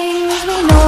things we know